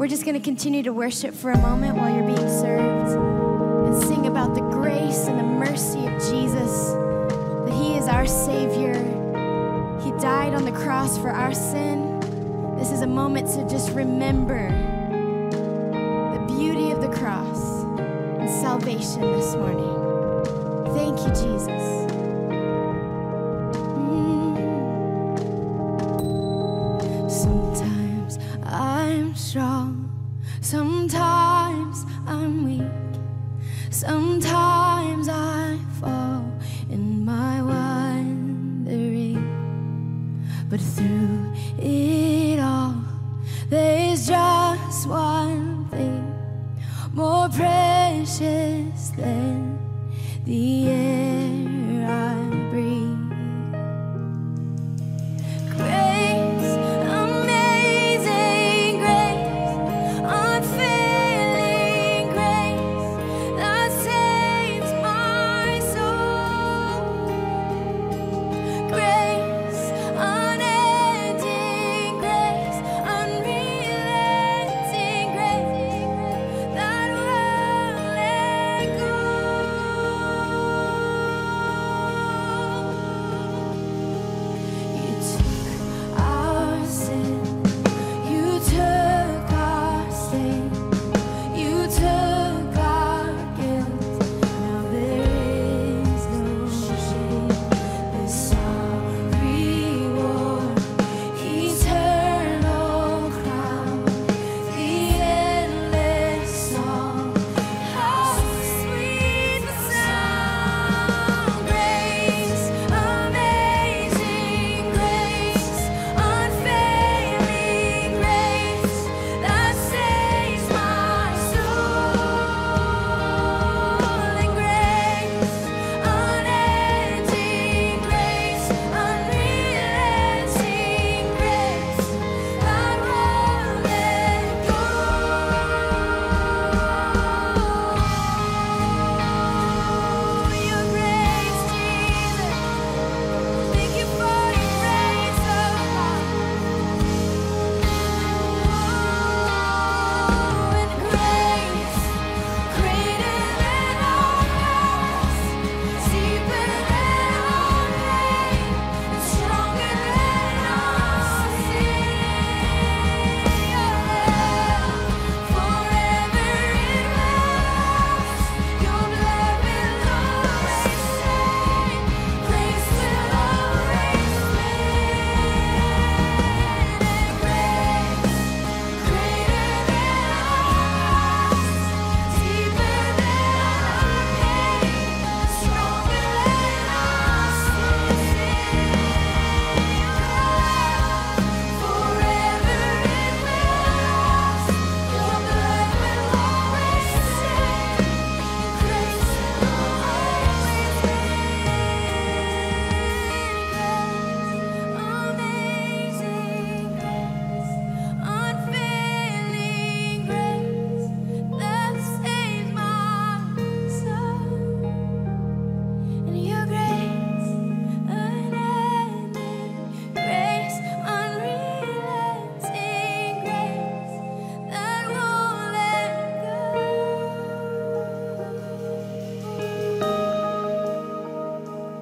We're just going to continue to worship for a moment while you're being served and sing about the grace and the mercy of Jesus, that He is our Savior. He died on the cross for our sin. This is a moment to just remember the beauty of the cross and salvation this morning. Thank you, Jesus. Mm. Sometimes I'm strong, sometimes I'm weak, sometimes I fall in my wandering. But through it all, there's just one thing more precious than the air.